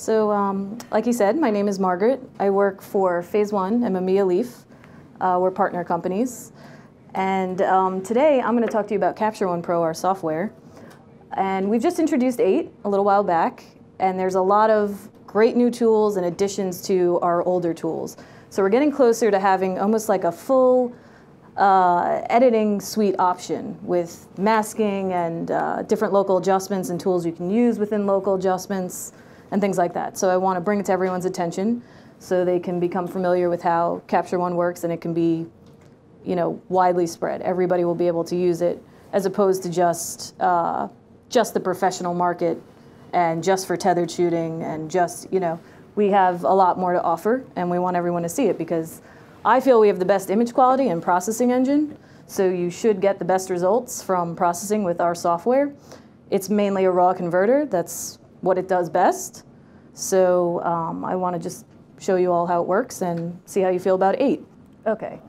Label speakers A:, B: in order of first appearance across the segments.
A: So, um, like you said, my name is Margaret. I work for Phase One and Mamiya Leaf. Uh, we're partner companies. And um, today I'm going to talk to you about Capture One Pro, our software. And we've just introduced 8 a little while back, and there's a lot of great new tools and additions to our older tools. So we're getting closer to having almost like a full uh, editing suite option with masking and uh, different local adjustments and tools you can use within local adjustments and things like that. So I want to bring it to everyone's attention so they can become familiar with how Capture One works and it can be, you know, widely spread. Everybody will be able to use it as opposed to just uh, just the professional market and just for tethered shooting and just, you know, we have a lot more to offer and we want everyone to see it because I feel we have the best image quality and processing engine, so you should get the best results from processing with our software. It's mainly a raw converter, that's what it does best. So um, I want to just show you all how it works and see how you feel about 8. Okay,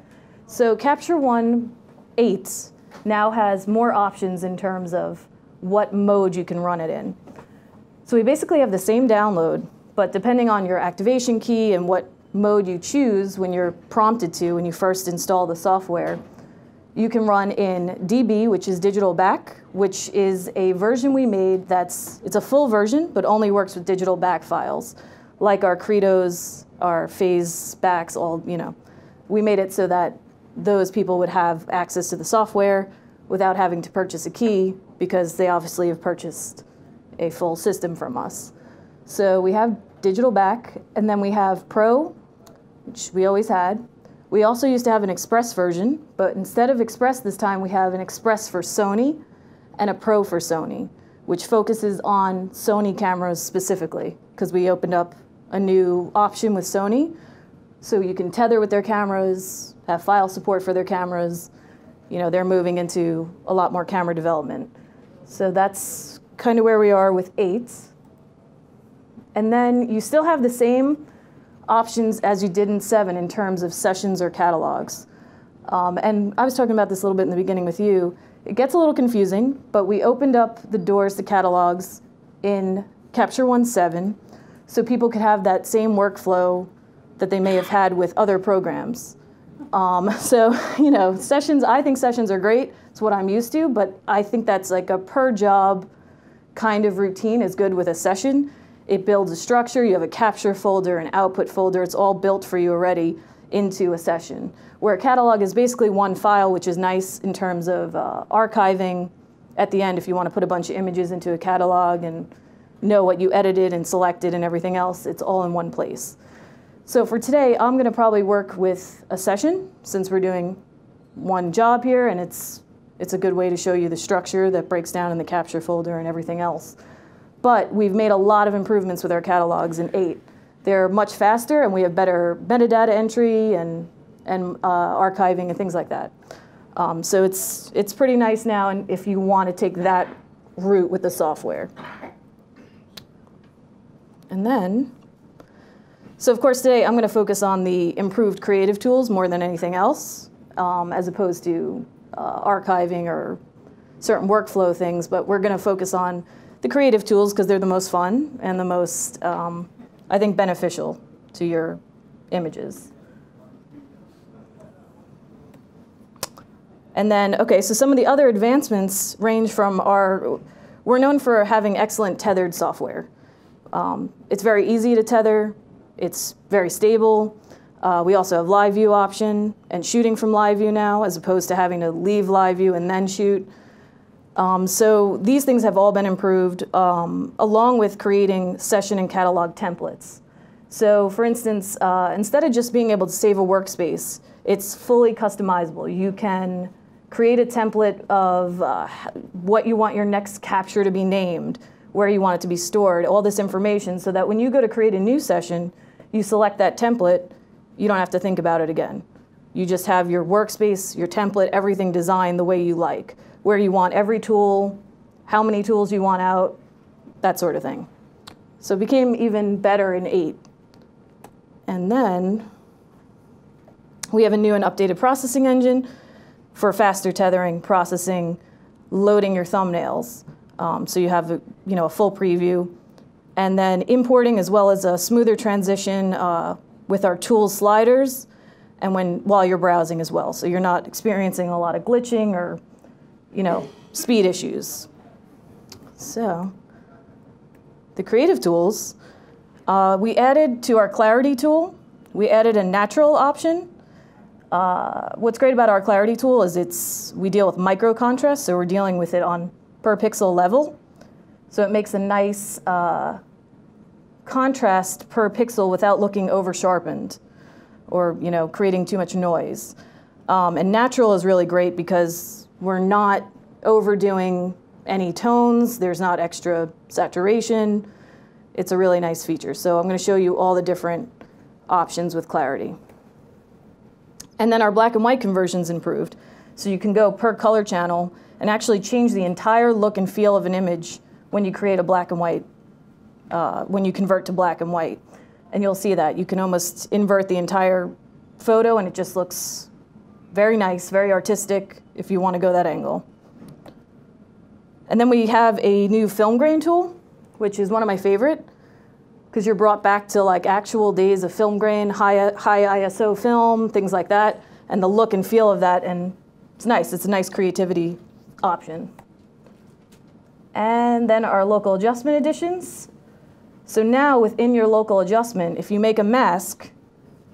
A: so Capture One 8 now has more options in terms of what mode you can run it in. So we basically have the same download, but depending on your activation key and what mode you choose when you're prompted to when you first install the software. You can run in DB, which is digital back, which is a version we made that's, it's a full version, but only works with digital back files, like our Credos, our phase backs, all, you know. We made it so that those people would have access to the software without having to purchase a key because they obviously have purchased a full system from us. So we have digital back, and then we have Pro, which we always had. We also used to have an Express version, but instead of Express this time, we have an Express for Sony and a Pro for Sony, which focuses on Sony cameras specifically, because we opened up a new option with Sony. So you can tether with their cameras, have file support for their cameras. You know, they're moving into a lot more camera development. So that's kind of where we are with 8. And then you still have the same options as you did in seven in terms of sessions or catalogs. Um, and I was talking about this a little bit in the beginning with you. It gets a little confusing, but we opened up the doors to catalogs in Capture One 7 so people could have that same workflow that they may have had with other programs. Um, so, you know, sessions, I think sessions are great. It's what I'm used to, but I think that's like a per job kind of routine is good with a session. It builds a structure. You have a capture folder, an output folder. It's all built for you already into a session. Where a catalog is basically one file, which is nice in terms of uh, archiving at the end if you want to put a bunch of images into a catalog and know what you edited and selected and everything else. It's all in one place. So for today, I'm going to probably work with a session since we're doing one job here and it's it's a good way to show you the structure that breaks down in the capture folder and everything else. But we've made a lot of improvements with our catalogs in 8. They're much faster, and we have better metadata entry and, and uh, archiving and things like that. Um, so it's, it's pretty nice now and if you want to take that route with the software. And then, so of course today I'm going to focus on the improved creative tools more than anything else, um, as opposed to uh, archiving or certain workflow things, but we're going to focus on the creative tools because they're the most fun and the most, um, I think, beneficial to your images. And then, okay, so some of the other advancements range from our, we're known for having excellent tethered software. Um, it's very easy to tether, it's very stable. Uh, we also have live view option and shooting from live view now as opposed to having to leave live view and then shoot. Um, so these things have all been improved um, along with creating session and catalog templates. So for instance, uh, instead of just being able to save a workspace, it's fully customizable. You can create a template of uh, what you want your next capture to be named, where you want it to be stored, all this information so that when you go to create a new session, you select that template, you don't have to think about it again. You just have your workspace, your template, everything designed the way you like where you want every tool, how many tools you want out, that sort of thing. So it became even better in 8. And then we have a new and updated processing engine for faster tethering, processing, loading your thumbnails. Um, so you have a, you know, a full preview. and then importing as well as a smoother transition uh, with our tools sliders and when while you're browsing as well. So you're not experiencing a lot of glitching or, you know, speed issues. So the creative tools, uh, we added to our clarity tool, we added a natural option. Uh, what's great about our clarity tool is it's we deal with micro contrast, so we're dealing with it on per pixel level. So it makes a nice uh, contrast per pixel without looking over sharpened or you know creating too much noise. Um, and natural is really great because we're not overdoing any tones. There's not extra saturation. It's a really nice feature. So I'm going to show you all the different options with clarity. And then our black and white conversion's improved. So you can go per color channel and actually change the entire look and feel of an image when you create a black and white, uh, when you convert to black and white. And you'll see that. You can almost invert the entire photo and it just looks very nice, very artistic if you want to go that angle. And then we have a new film grain tool, which is one of my favorite because you're brought back to like actual days of film grain, high, high ISO film, things like that, and the look and feel of that. And it's nice. It's a nice creativity option. And then our local adjustment additions. So now within your local adjustment, if you make a mask,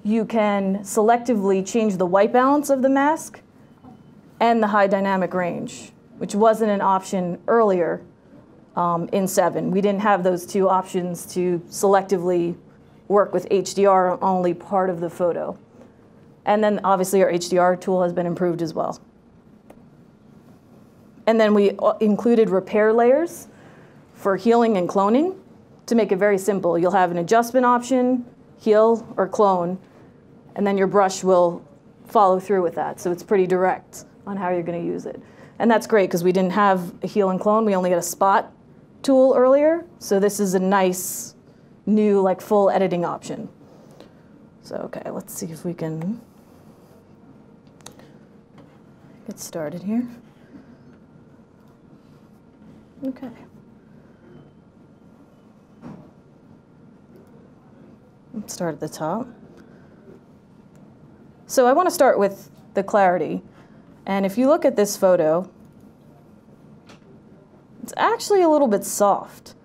A: you can selectively change the white balance of the mask and the high dynamic range, which wasn't an option earlier um, in 7. We didn't have those two options to selectively work with HDR on only part of the photo. And then obviously our HDR tool has been improved as well. And then we uh, included repair layers for healing and cloning to make it very simple. You'll have an adjustment option, heal or clone, and then your brush will follow through with that. So it's pretty direct on how you're going to use it. And that's great because we didn't have a heal and clone. We only had a spot tool earlier. So this is a nice new like full editing option. So okay, let's see if we can get started here. Okay. Let's start at the top. So I want to start with the clarity. And if you look at this photo, it's actually a little bit soft.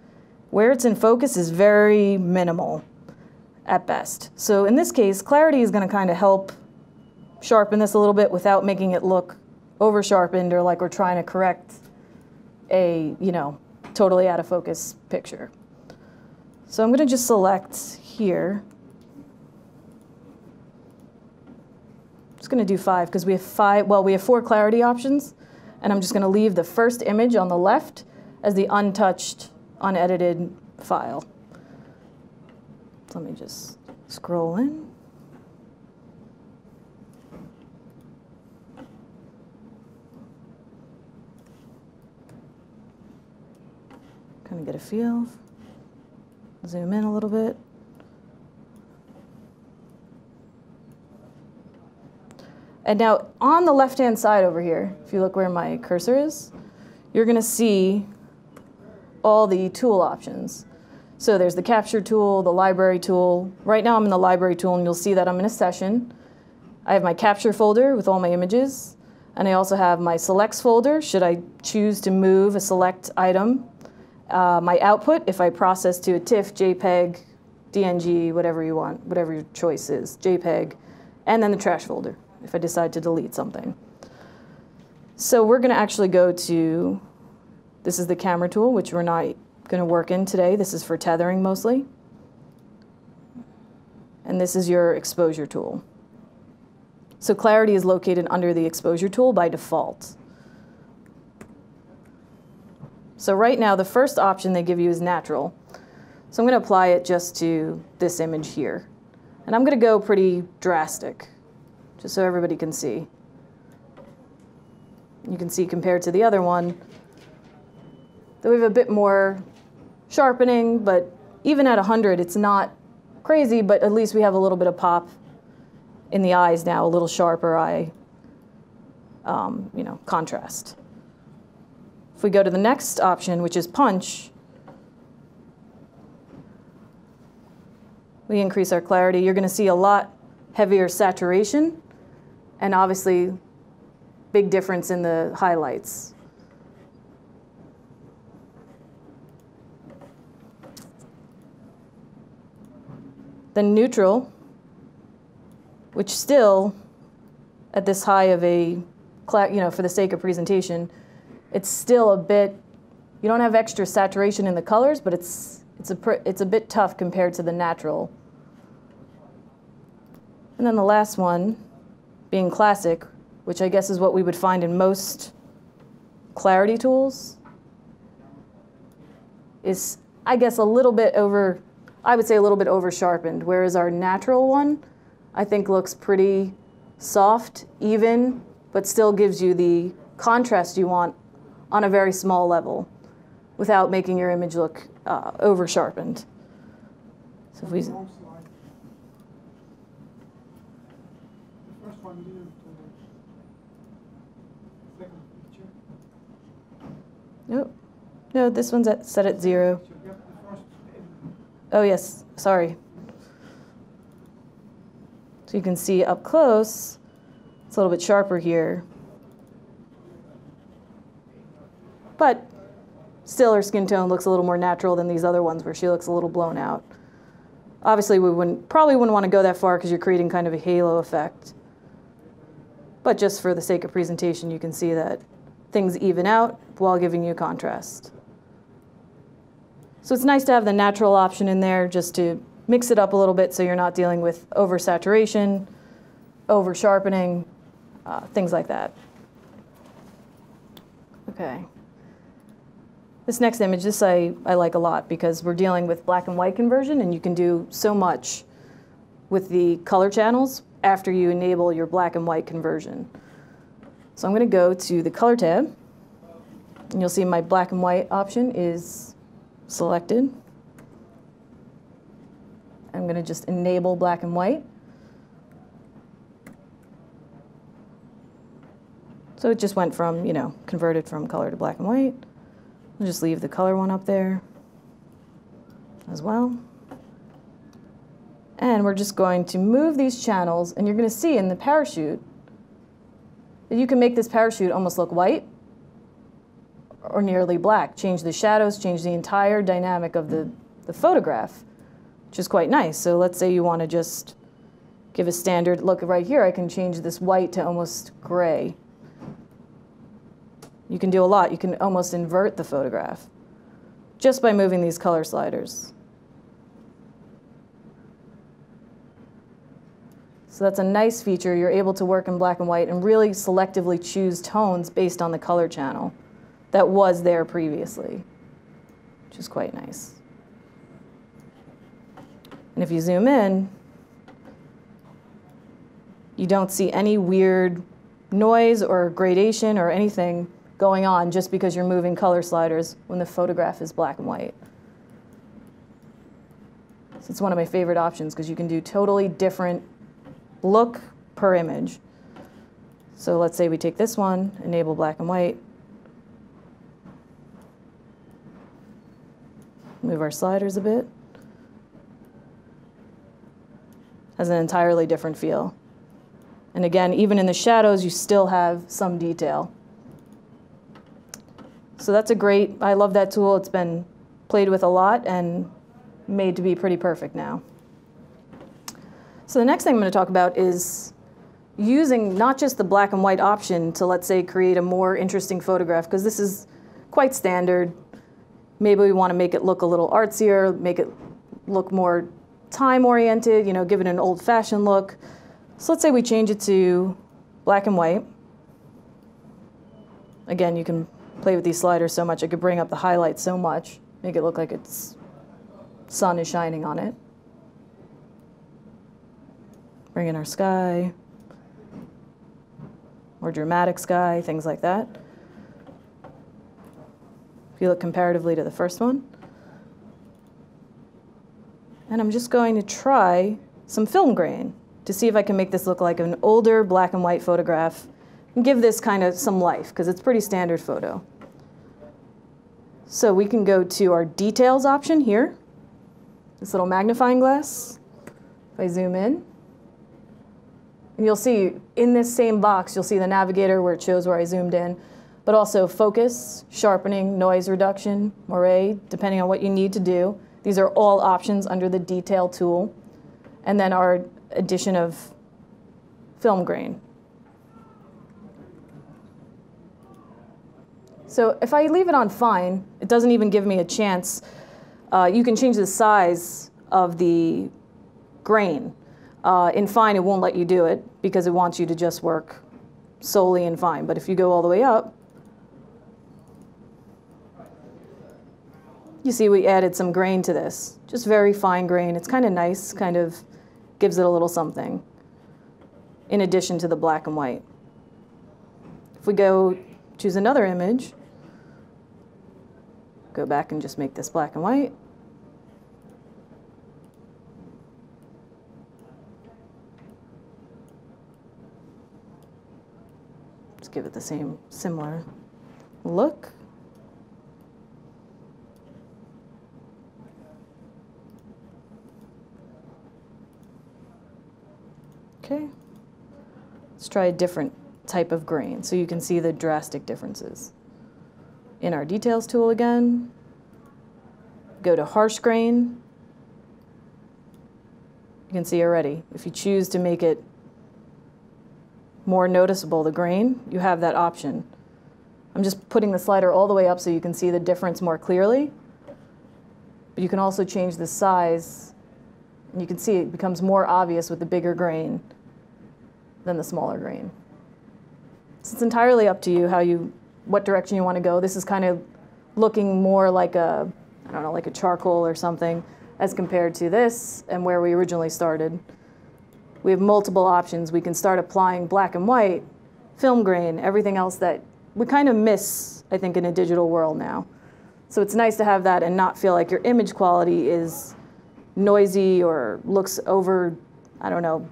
A: Where it's in focus is very minimal at best. So in this case, clarity is going to kind of help sharpen this a little bit without making it look over sharpened or like we're trying to correct a, you know, totally out of focus picture. So I'm going to just select here. Just going to do five because we have five, well, we have four clarity options. And I'm just going to leave the first image on the left as the untouched, unedited file. So let me just scroll in. Kind of get a feel. Zoom in a little bit. And now on the left-hand side over here, if you look where my cursor is, you're going to see all the tool options. So there's the capture tool, the library tool. Right now I'm in the library tool and you'll see that I'm in a session. I have my capture folder with all my images. And I also have my selects folder, should I choose to move a select item. Uh, my output, if I process to a TIFF, JPEG, DNG, whatever you want, whatever your choice is, JPEG. And then the trash folder, if I decide to delete something. So we're going to actually go to this is the camera tool, which we're not going to work in today. This is for tethering mostly. And this is your exposure tool. So clarity is located under the exposure tool by default. So right now, the first option they give you is natural. So I'm going to apply it just to this image here. And I'm going to go pretty drastic, just so everybody can see. You can see compared to the other one, that we have a bit more sharpening, but even at 100, it's not crazy, but at least we have a little bit of pop in the eyes now, a little sharper eye, um, you know, contrast. If we go to the next option, which is punch, we increase our clarity. You're going to see a lot heavier saturation and obviously big difference in the highlights. Then neutral, which still at this high of a, you know, for the sake of presentation, it's still a bit, you don't have extra saturation in the colors, but it's, it's, a, it's a bit tough compared to the natural. And then the last one being classic, which I guess is what we would find in most clarity tools, is, I guess, a little bit over, I would say a little bit over sharpened, whereas our natural one, I think looks pretty soft, even, but still gives you the contrast you want on a very small level without making your image look uh, over sharpened. So if we Nope. No, this one's at, set at zero. Oh, yes, sorry. So you can see up close, it's a little bit sharper here. But still her skin tone looks a little more natural than these other ones where she looks a little blown out. Obviously, we wouldn't probably wouldn't want to go that far because you're creating kind of a halo effect. But just for the sake of presentation, you can see that things even out while giving you contrast. So it's nice to have the natural option in there just to mix it up a little bit so you're not dealing with oversaturation, over sharpening, uh, things like that. Okay. This next image, this I, I like a lot because we're dealing with black and white conversion and you can do so much with the color channels after you enable your black and white conversion. So I'm going to go to the color tab and you'll see my black and white option is selected. I'm going to just enable black and white. So it just went from, you know, converted from color to black and white. I'll just leave the color one up there as well. And we're just going to move these channels, and you're going to see in the parachute you can make this parachute almost look white or nearly black. Change the shadows, change the entire dynamic of the, the photograph which is quite nice. So let's say you want to just give a standard look right here. I can change this white to almost gray. You can do a lot. You can almost invert the photograph just by moving these color sliders. So that's a nice feature. You're able to work in black and white and really selectively choose tones based on the color channel that was there previously, which is quite nice. And if you zoom in, you don't see any weird noise or gradation or anything going on just because you're moving color sliders when the photograph is black and white. So it's one of my favorite options because you can do totally different look per image. So let's say we take this one, enable black and white, move our sliders a bit. has an entirely different feel. And again, even in the shadows, you still have some detail. So that's a great, I love that tool. It's been played with a lot and made to be pretty perfect now. So the next thing I'm going to talk about is using not just the black and white option to, let's say, create a more interesting photograph, because this is quite standard. Maybe we want to make it look a little artsier, make it look more time oriented, you know, give it an old fashioned look. So let's say we change it to black and white. Again, you can play with these sliders so much. I could bring up the highlights so much, make it look like it's sun is shining on it. Bring in our sky, more dramatic sky, things like that. If you look comparatively to the first one, and I'm just going to try some film grain to see if I can make this look like an older black and white photograph and give this kind of some life because it's pretty standard photo. So we can go to our details option here, this little magnifying glass. If I zoom in, and you'll see in this same box, you'll see the navigator where it shows where I zoomed in, but also focus, sharpening, noise reduction, moire, depending on what you need to do. These are all options under the detail tool. And then our addition of film grain. So if I leave it on fine, it doesn't even give me a chance. Uh, you can change the size of the grain. Uh, in fine, it won't let you do it because it wants you to just work solely in fine. But if you go all the way up, you see we added some grain to this. Just very fine grain. It's kind of nice, kind of gives it a little something in addition to the black and white. If we go choose another image, go back and just make this black and white, give it the same similar look. Okay, let's try a different type of grain so you can see the drastic differences. In our details tool again, go to harsh grain. You can see already, if you choose to make it more noticeable, the grain, you have that option. I'm just putting the slider all the way up so you can see the difference more clearly. But you can also change the size. And you can see it becomes more obvious with the bigger grain than the smaller grain. So it's entirely up to you how you, what direction you want to go. This is kind of looking more like a, I don't know, like a charcoal or something as compared to this and where we originally started we have multiple options. We can start applying black and white, film grain, everything else that we kind of miss, I think, in a digital world now. So it's nice to have that and not feel like your image quality is noisy or looks over, I don't know,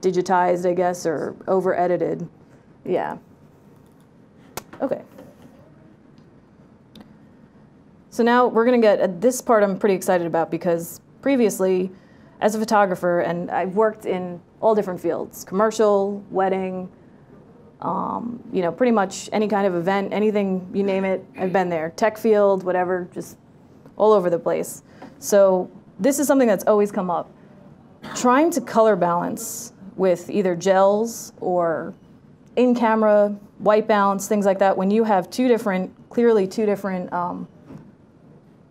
A: digitized, I guess, or over edited. Yeah. Okay. So now we're going to get, uh, this part I'm pretty excited about because previously as a photographer, and I've worked in all different fields commercial, wedding, um, you know, pretty much any kind of event, anything you name it, I've been there. Tech field, whatever, just all over the place. So this is something that's always come up. Trying to color balance with either gels or in camera, white balance, things like that, when you have two different, clearly two different um,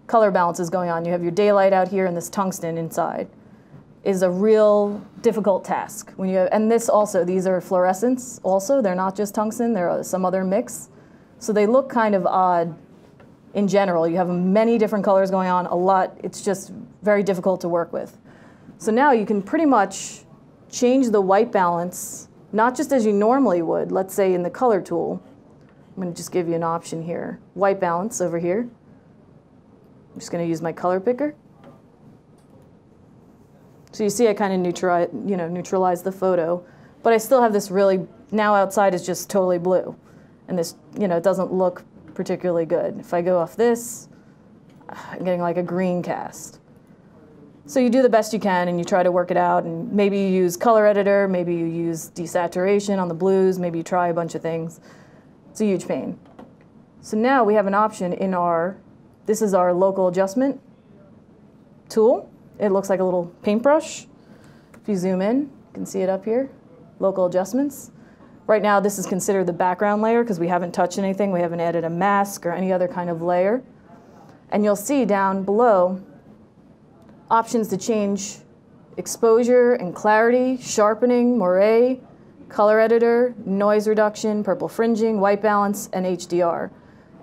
A: color balances going on. You have your daylight out here and this tungsten inside is a real difficult task. When you have, and this also, these are fluorescents also. They're not just tungsten, they're uh, some other mix. So they look kind of odd in general. You have many different colors going on, a lot. It's just very difficult to work with. So now you can pretty much change the white balance, not just as you normally would, let's say in the color tool. I'm going to just give you an option here. White balance over here. I'm just going to use my color picker. So you see I kind of neutralize, you know, neutralize the photo, but I still have this really, now outside is just totally blue. And this, you know, it doesn't look particularly good. If I go off this, I'm getting like a green cast. So you do the best you can and you try to work it out and maybe you use color editor, maybe you use desaturation on the blues, maybe you try a bunch of things. It's a huge pain. So now we have an option in our, this is our local adjustment tool. It looks like a little paintbrush. If you zoom in, you can see it up here, local adjustments. Right now, this is considered the background layer because we haven't touched anything. We haven't added a mask or any other kind of layer. And you'll see down below options to change exposure and clarity, sharpening, moire, color editor, noise reduction, purple fringing, white balance, and HDR.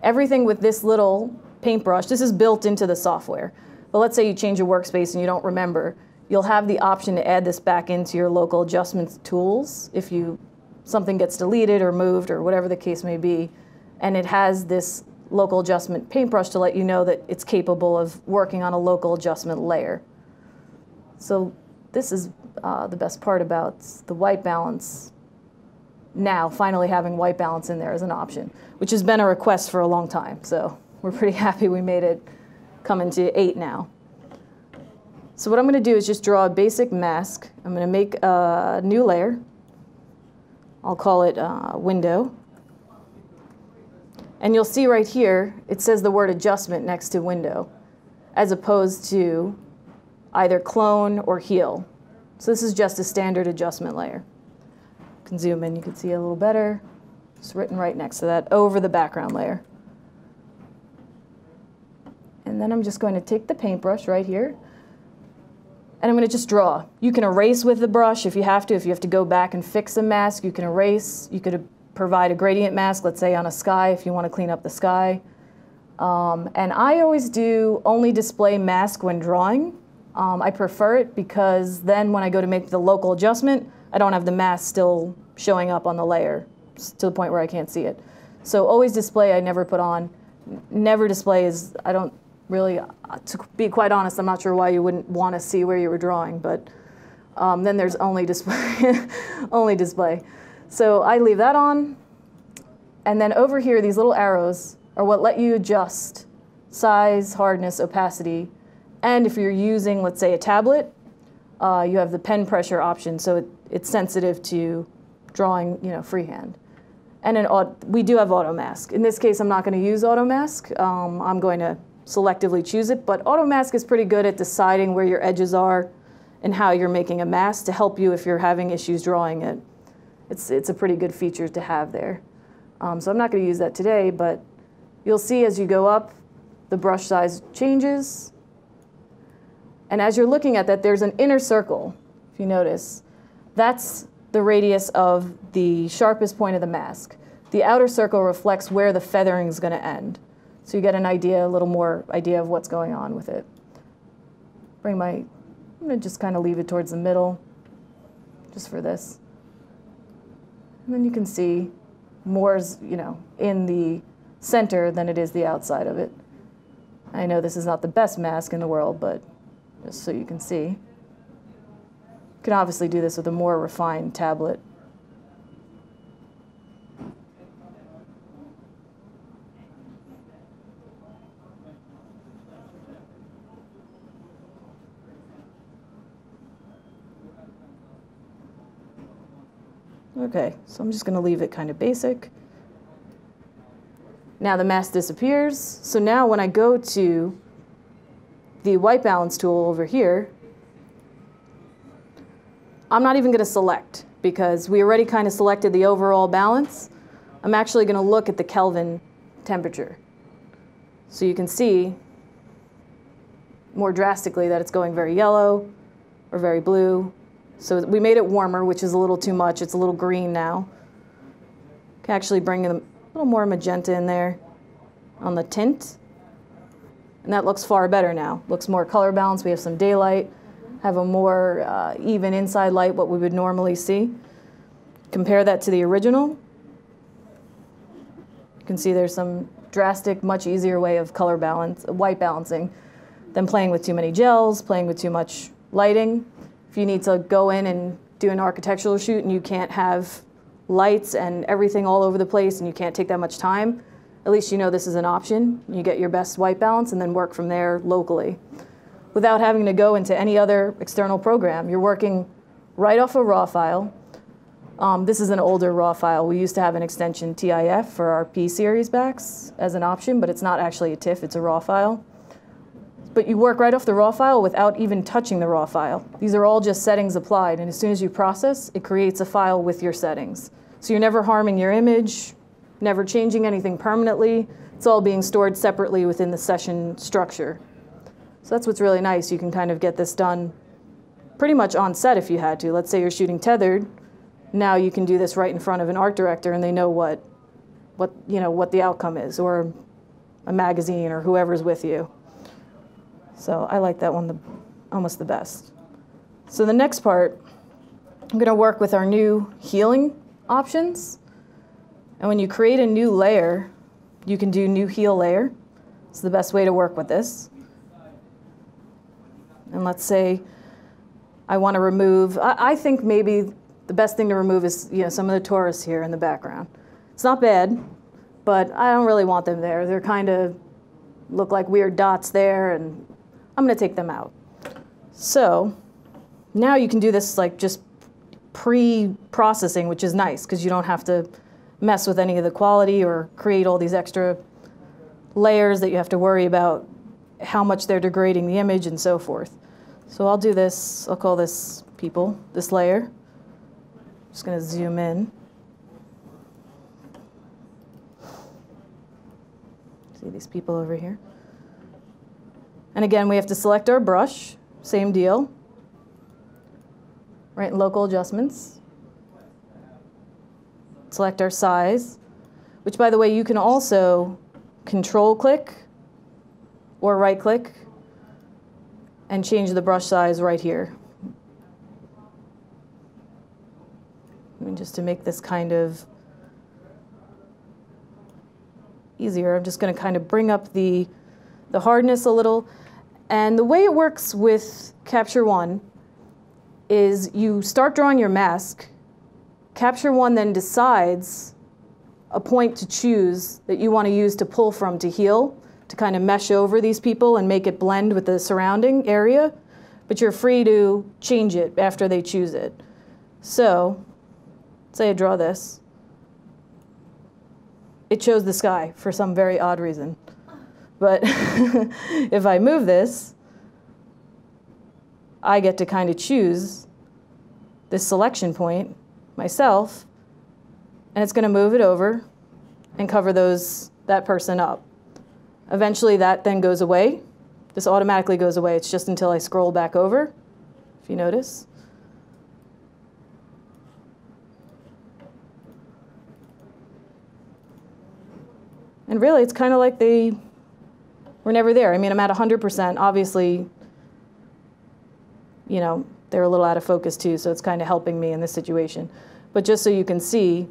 A: Everything with this little paintbrush, this is built into the software. But let's say you change your workspace and you don't remember, you'll have the option to add this back into your local adjustments tools if you something gets deleted or moved or whatever the case may be. And it has this local adjustment paintbrush to let you know that it's capable of working on a local adjustment layer. So this is uh, the best part about the white balance now finally having white balance in there as an option, which has been a request for a long time. So we're pretty happy we made it coming to eight now. So what I'm going to do is just draw a basic mask. I'm going to make a new layer. I'll call it uh, window. And you'll see right here, it says the word adjustment next to window, as opposed to either clone or heal. So this is just a standard adjustment layer. You can zoom in, you can see a little better. It's written right next to that over the background layer. And then I'm just going to take the paintbrush right here and I'm going to just draw. You can erase with the brush if you have to. If you have to go back and fix a mask, you can erase. You could provide a gradient mask, let's say on a sky if you want to clean up the sky. Um, and I always do only display mask when drawing. Um, I prefer it because then when I go to make the local adjustment, I don't have the mask still showing up on the layer to the point where I can't see it. So always display, I never put on. Never display is, I don't really, uh, to be quite honest, I'm not sure why you wouldn't want to see where you were drawing, but um, then there's only display, only display. So I leave that on. And then over here, these little arrows are what let you adjust size, hardness, opacity. And if you're using, let's say, a tablet, uh, you have the pen pressure option, so it, it's sensitive to drawing, you know, freehand. And an we do have auto mask. In this case, I'm not going to use auto mask. Um, I'm going to selectively choose it, but auto mask is pretty good at deciding where your edges are and how you're making a mask to help you if you're having issues drawing it it's, it's a pretty good feature to have there. Um, so I'm not going to use that today, but you'll see as you go up, the brush size changes. And as you're looking at that, there's an inner circle, if you notice. That's the radius of the sharpest point of the mask. The outer circle reflects where the feathering is going to end. So you get an idea, a little more idea of what's going on with it. Bring my, I'm to just kind of leave it towards the middle, just for this. And then you can see more's, you know, in the center than it is the outside of it. I know this is not the best mask in the world, but just so you can see. You can obviously do this with a more refined tablet. Okay, so I'm just going to leave it kind of basic. Now the mask disappears. So now when I go to the white balance tool over here, I'm not even going to select because we already kind of selected the overall balance. I'm actually going to look at the Kelvin temperature. So you can see more drastically that it's going very yellow or very blue so we made it warmer, which is a little too much. It's a little green now. Can actually bring a little more magenta in there on the tint. And that looks far better now. Looks more color balanced. We have some daylight, have a more uh, even inside light, what we would normally see. Compare that to the original. You can see there's some drastic, much easier way of color balance, white balancing than playing with too many gels, playing with too much lighting. If you need to go in and do an architectural shoot and you can't have lights and everything all over the place and you can't take that much time, at least you know this is an option. You get your best white balance and then work from there locally without having to go into any other external program. You're working right off a raw file. Um, this is an older raw file. We used to have an extension TIF for our P series backs as an option, but it's not actually a TIFF, it's a raw file but you work right off the raw file without even touching the raw file. These are all just settings applied, and as soon as you process, it creates a file with your settings. So you're never harming your image, never changing anything permanently. It's all being stored separately within the session structure. So that's what's really nice. You can kind of get this done pretty much on set if you had to. Let's say you're shooting tethered. Now you can do this right in front of an art director and they know what, what, you know, what the outcome is, or a magazine or whoever's with you. So I like that one the, almost the best. So the next part, I'm going to work with our new healing options. And when you create a new layer, you can do new heal layer. It's the best way to work with this. And let's say I want to remove, I, I think maybe the best thing to remove is you know, some of the Taurus here in the background. It's not bad, but I don't really want them there. They're kind of look like weird dots there and I'm going to take them out. So now you can do this like just pre-processing, which is nice because you don't have to mess with any of the quality or create all these extra layers that you have to worry about how much they're degrading the image and so forth. So I'll do this, I'll call this people, this layer. I'm Just going to zoom in. See these people over here. And again, we have to select our brush, same deal. Right local adjustments. Select our size, which by the way, you can also control click or right click and change the brush size right here. I mean, just to make this kind of easier, I'm just going to kind of bring up the, the hardness a little. And the way it works with Capture One is you start drawing your mask. Capture One then decides a point to choose that you want to use to pull from to heal, to kind of mesh over these people and make it blend with the surrounding area. But you're free to change it after they choose it. So, say I draw this. It chose the sky for some very odd reason. But if I move this, I get to kind of choose this selection point myself, and it's going to move it over and cover those that person up. Eventually that then goes away. This automatically goes away. It's just until I scroll back over, if you notice. And really, it's kind of like they were never there. I mean, I'm at 100%. Obviously, you know, they're a little out of focus too, so it's kind of helping me in this situation. But just so you can see,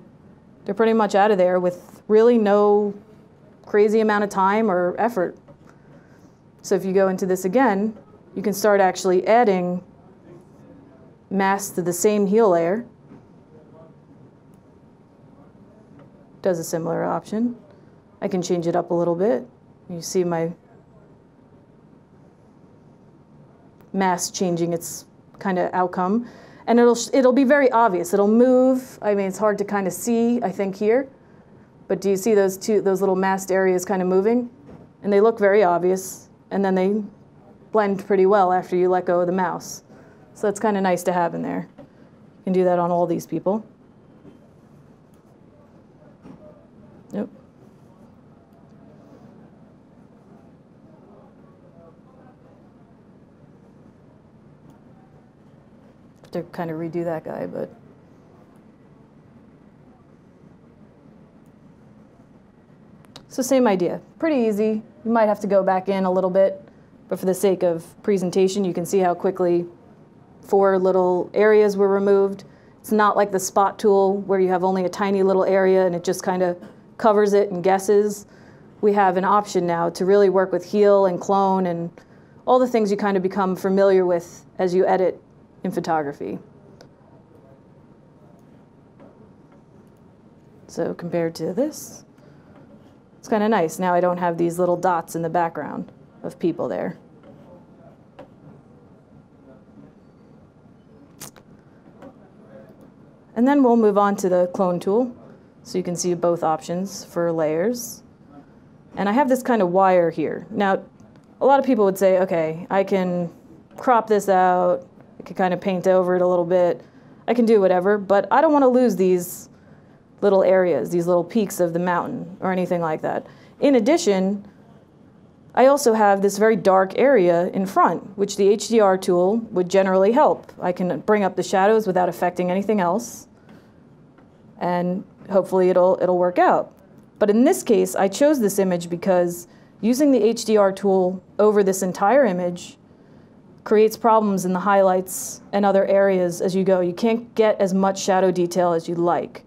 A: they're pretty much out of there with really no crazy amount of time or effort. So if you go into this again, you can start actually adding masks to the same heal layer. Does a similar option. I can change it up a little bit. You see my mask changing its kind of outcome. And it'll, it'll be very obvious. It'll move. I mean, it's hard to kind of see, I think, here. But do you see those two, those little masked areas kind of moving? And they look very obvious. And then they blend pretty well after you let go of the mouse. So that's kind of nice to have in there. You can do that on all these people. Nope. To kind of redo that guy, but. So same idea, pretty easy. You might have to go back in a little bit, but for the sake of presentation, you can see how quickly four little areas were removed. It's not like the spot tool where you have only a tiny little area and it just kind of covers it and guesses. We have an option now to really work with heal and clone and all the things you kind of become familiar with as you edit in photography. So compared to this, it's kind of nice. Now I don't have these little dots in the background of people there. And then we'll move on to the clone tool. So you can see both options for layers. And I have this kind of wire here. Now, a lot of people would say, okay, I can crop this out, I can kind of paint over it a little bit. I can do whatever, but I don't want to lose these little areas, these little peaks of the mountain or anything like that. In addition, I also have this very dark area in front, which the HDR tool would generally help. I can bring up the shadows without affecting anything else, and hopefully it'll, it'll work out. But in this case, I chose this image because using the HDR tool over this entire image creates problems in the highlights and other areas as you go. You can't get as much shadow detail as you'd like.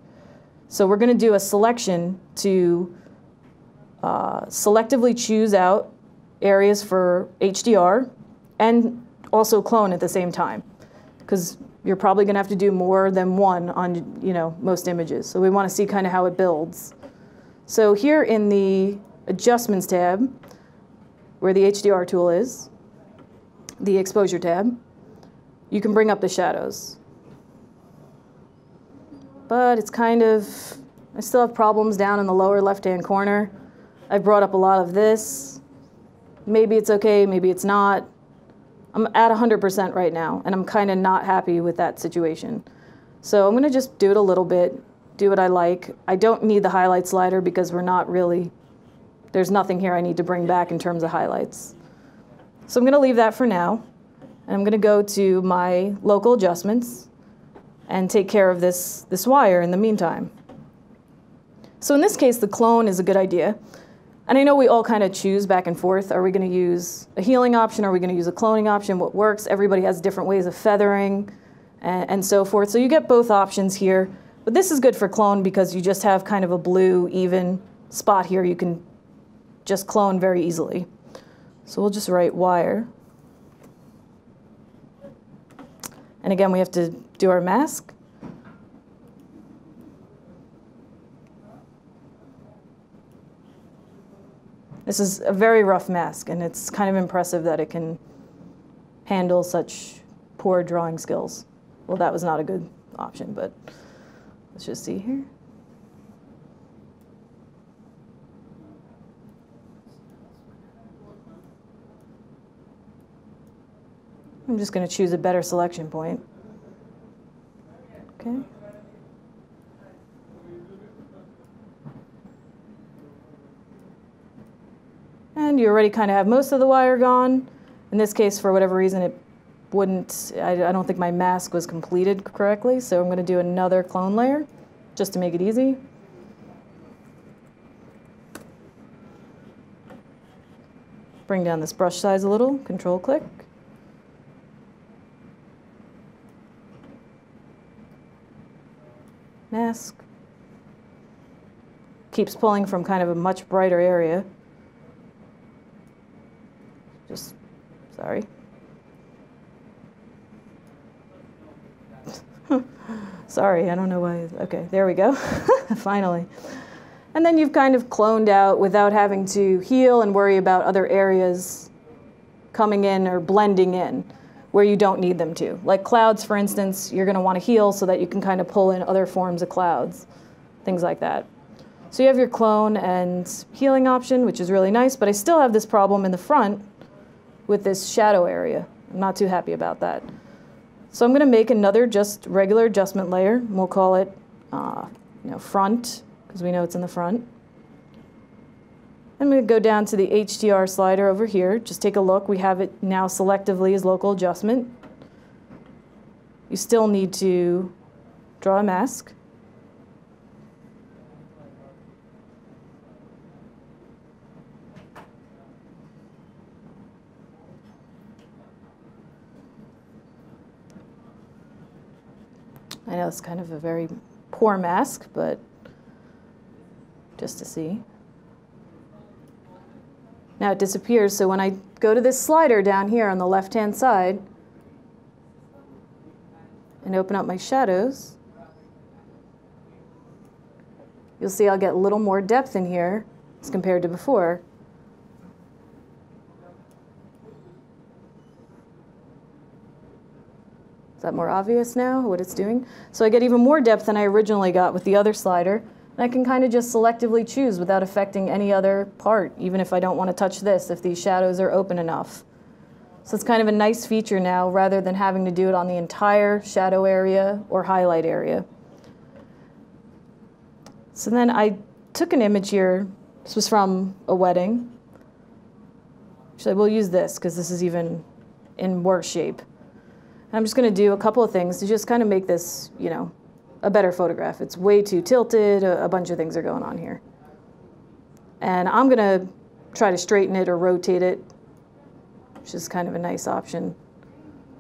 A: So we're going to do a selection to uh, selectively choose out areas for HDR and also clone at the same time because you're probably going to have to do more than one on you know most images. So we want to see kind of how it builds. So here in the adjustments tab where the HDR tool is, the exposure tab, you can bring up the shadows. But it's kind of, I still have problems down in the lower left-hand corner. I brought up a lot of this. Maybe it's okay, maybe it's not. I'm at 100% right now, and I'm kind of not happy with that situation. So I'm going to just do it a little bit, do what I like. I don't need the highlight slider because we're not really, there's nothing here I need to bring back in terms of highlights. So I'm going to leave that for now. And I'm going to go to my local adjustments and take care of this, this wire in the meantime. So in this case, the clone is a good idea. And I know we all kind of choose back and forth. Are we going to use a healing option? Are we going to use a cloning option? What works? Everybody has different ways of feathering and, and so forth. So you get both options here. But this is good for clone because you just have kind of a blue, even spot here. You can just clone very easily. So we'll just write wire. And again, we have to do our mask. This is a very rough mask, and it's kind of impressive that it can handle such poor drawing skills. Well, that was not a good option, but let's just see here. I'm just going to choose a better selection point. Okay. And you already kind of have most of the wire gone. In this case, for whatever reason, it wouldn't, I, I don't think my mask was completed correctly, so I'm going to do another clone layer just to make it easy. Bring down this brush size a little, control click. Mask. Keeps pulling from kind of a much brighter area. Just, sorry. sorry, I don't know why. Okay, there we go. Finally. And then you've kind of cloned out without having to heal and worry about other areas coming in or blending in where you don't need them to. Like clouds, for instance, you're going to want to heal so that you can kind of pull in other forms of clouds, things like that. So you have your clone and healing option, which is really nice, but I still have this problem in the front with this shadow area. I'm not too happy about that. So I'm going to make another just regular adjustment layer. We'll call it uh, you know, front, because we know it's in the front. I'm going to go down to the HDR slider over here. Just take a look. We have it now selectively as local adjustment. You still need to draw a mask. I know it's kind of a very poor mask, but just to see. Now it disappears, so when I go to this slider down here on the left-hand side and open up my shadows, you'll see I'll get a little more depth in here as compared to before. Is that more obvious now, what it's doing? So I get even more depth than I originally got with the other slider. And I can kind of just selectively choose without affecting any other part, even if I don't want to touch this, if these shadows are open enough. So it's kind of a nice feature now, rather than having to do it on the entire shadow area or highlight area. So then I took an image here. This was from a wedding. Actually, we'll use this because this is even in worse shape. I'm just going to do a couple of things to just kind of make this, you know, a better photograph. It's way too tilted. A, a bunch of things are going on here. And I'm going to try to straighten it or rotate it, which is kind of a nice option.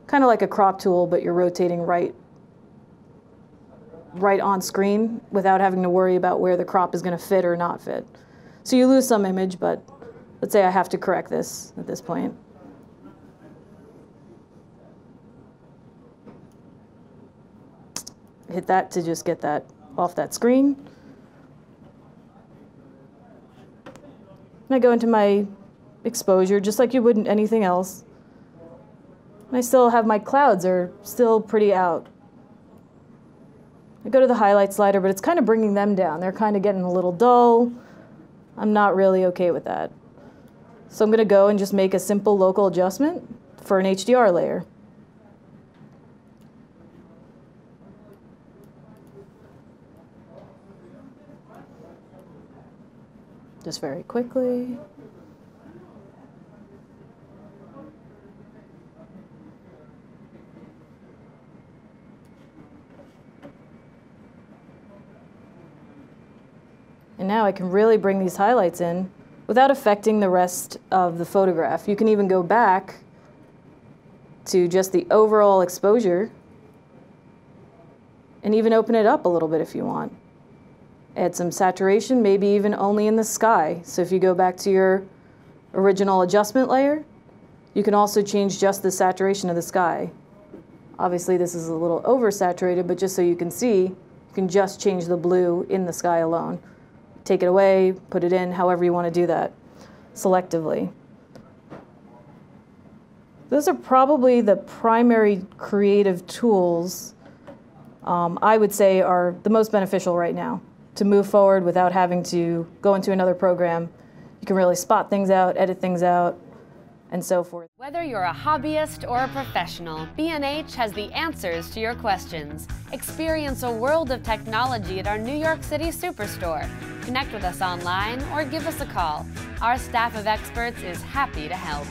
A: Kind of like a crop tool, but you're rotating right right on screen without having to worry about where the crop is going to fit or not fit. So you lose some image, but let's say I have to correct this at this point. Hit that to just get that off that screen. And I go into my exposure just like you wouldn't anything else. I still have my clouds are still pretty out. I go to the highlight slider, but it's kind of bringing them down. They're kind of getting a little dull. I'm not really okay with that. So I'm going to go and just make a simple local adjustment for an HDR layer. Just very quickly. And now I can really bring these highlights in without affecting the rest of the photograph. You can even go back to just the overall exposure and even open it up a little bit if you want. Add some saturation, maybe even only in the sky. So if you go back to your original adjustment layer, you can also change just the saturation of the sky. Obviously this is a little oversaturated, but just so you can see, you can just change the blue in the sky alone take it away, put it in, however you want to do that selectively. Those are probably the primary creative tools um, I would say are the most beneficial right now to move forward without having to go into another program. You can really spot things out, edit things out, and so forth.
B: Whether you're a hobbyist or a professional, B&H has the answers to your questions. Experience a world of technology at our New York City Superstore. Connect with us online or give us a call. Our staff of experts is happy to help.